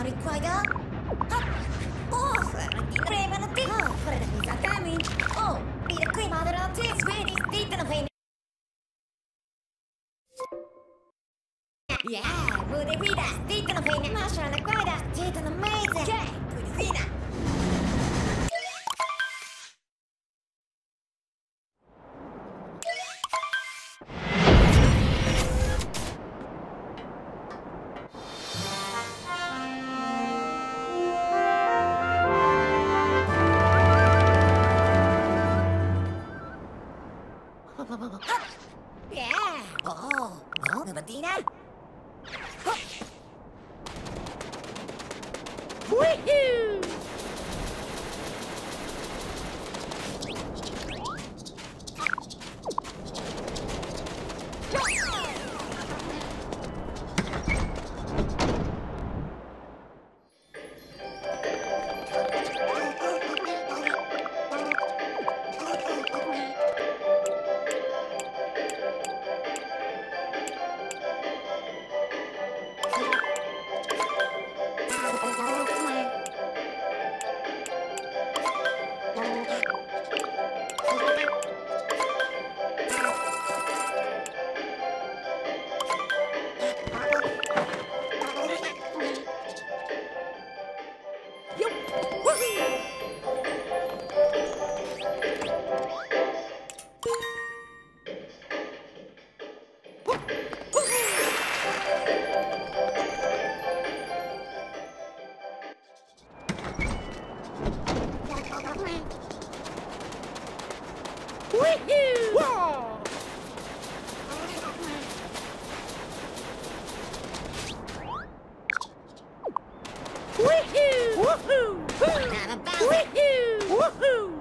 Spider. Hop. Oh, Ray Manati. Oh, for the pizza coming. Oh, be the queen mother of this. Where is la guarda. Tita no amazing. Yeah, Woody Vida. Yeah. Woohoo!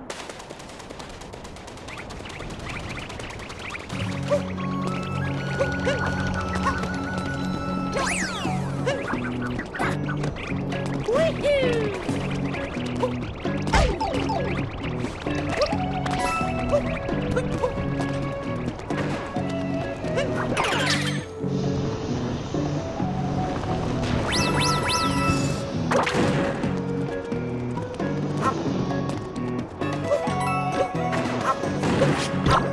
Ha!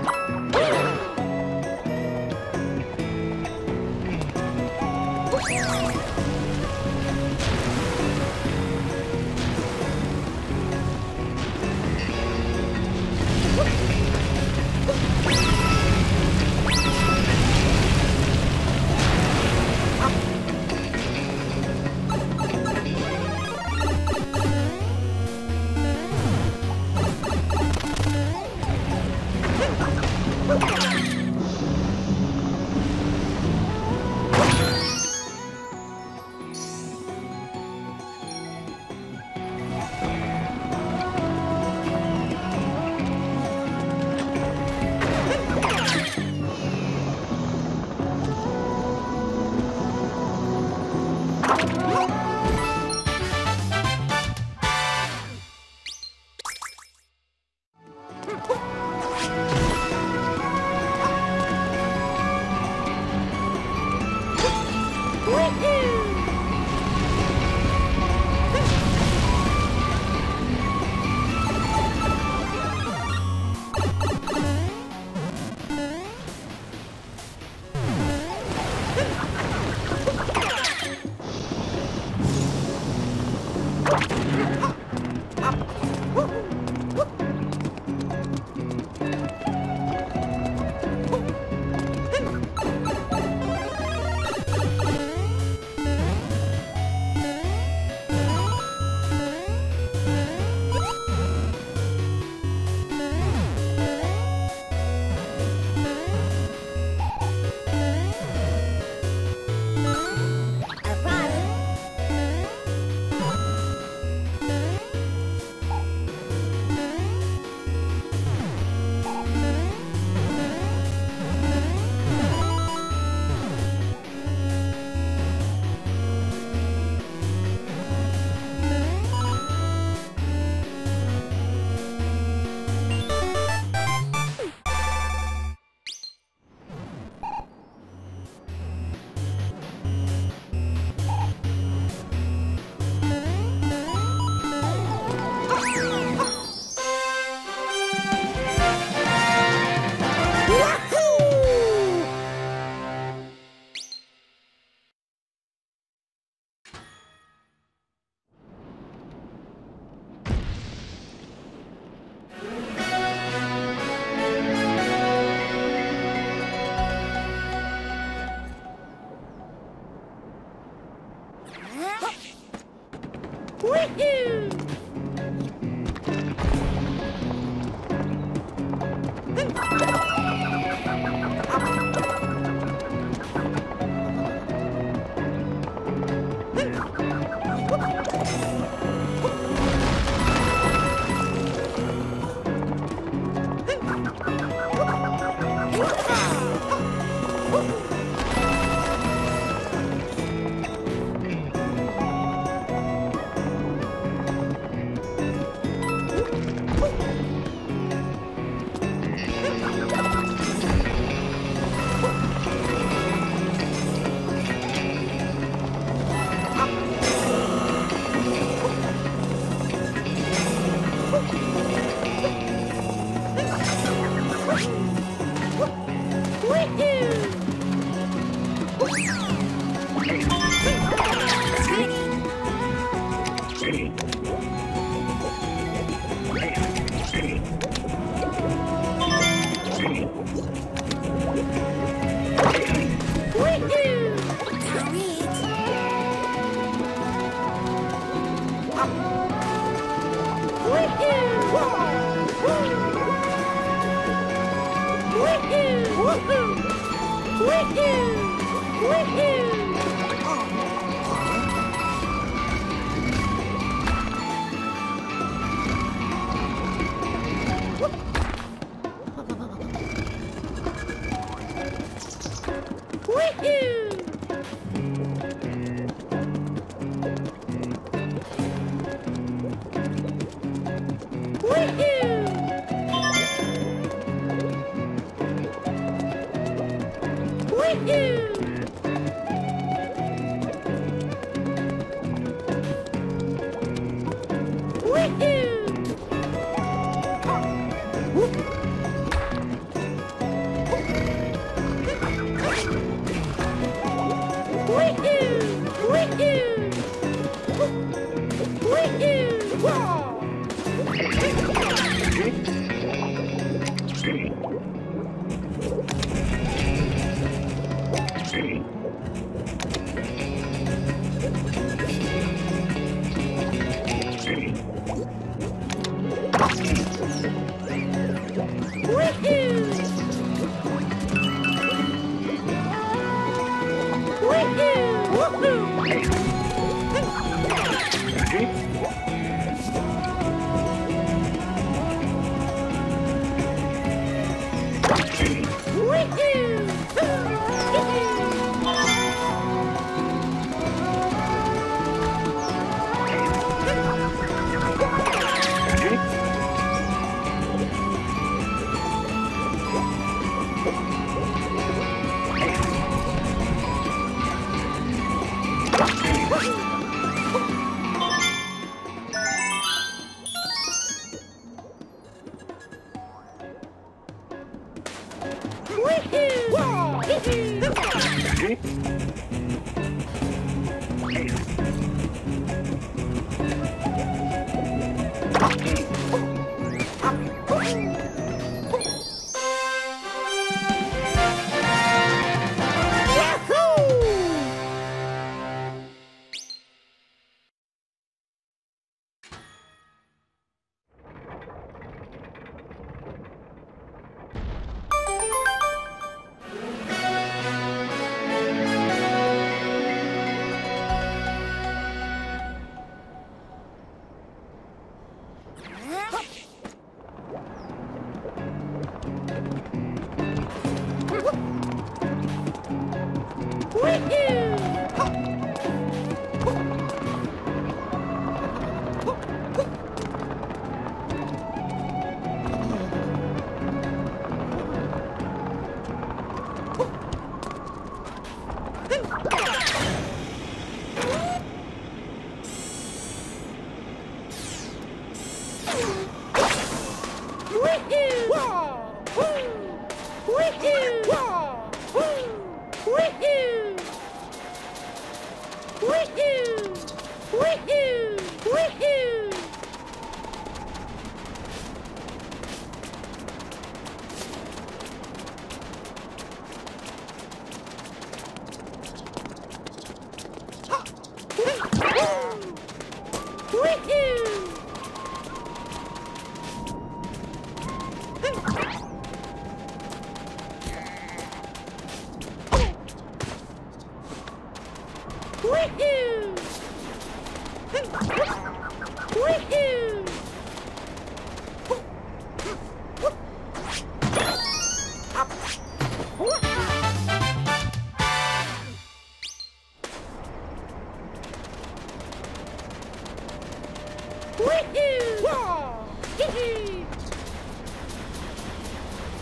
ウフフ。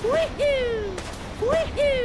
Woohoo! Woohoo!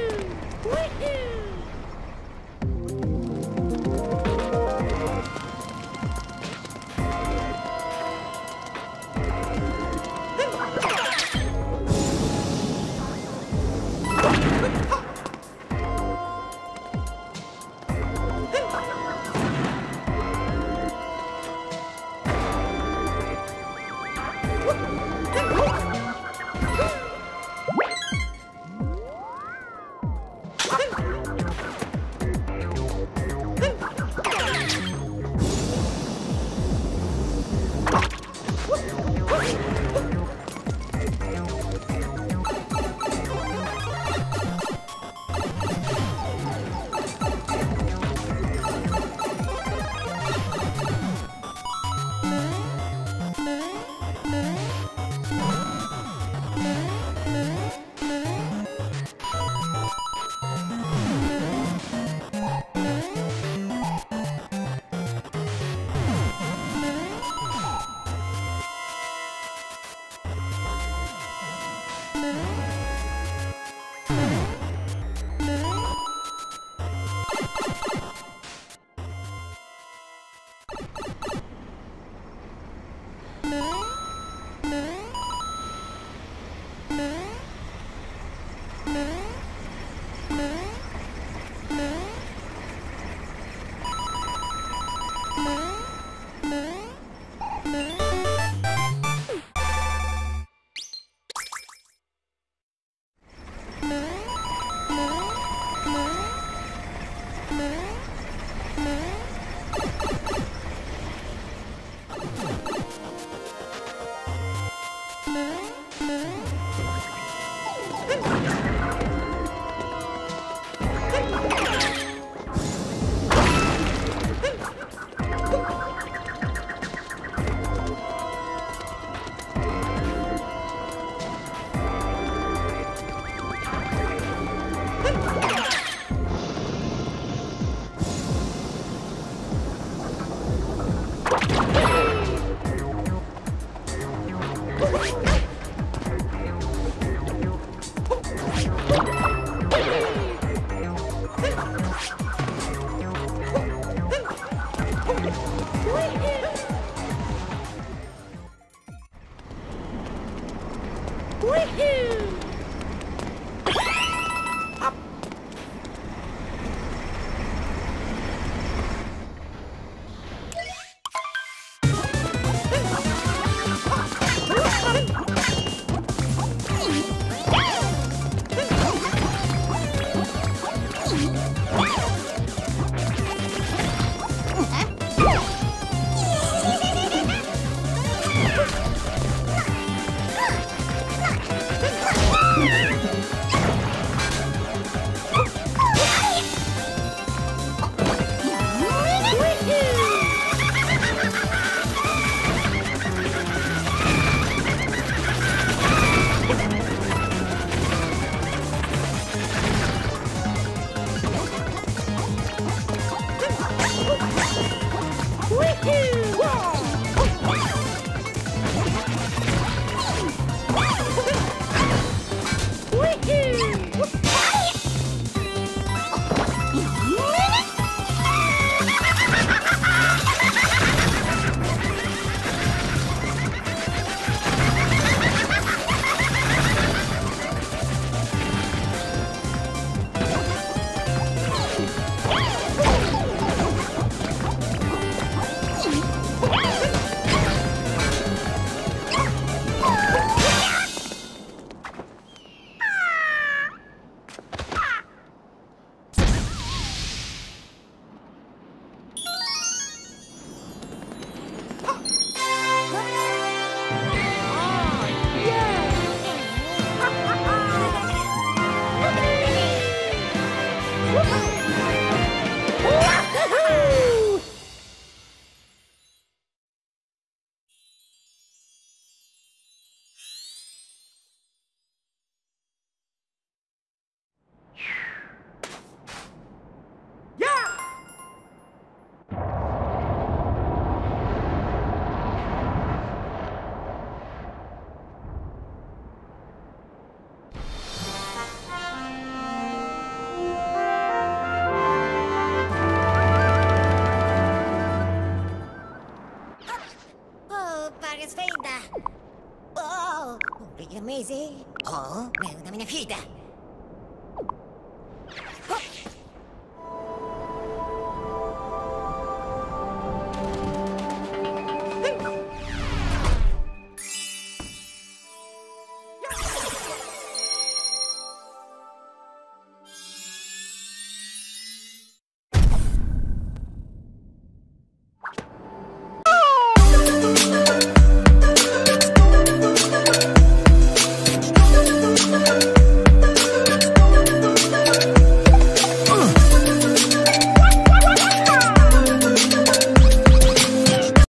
Woohoo!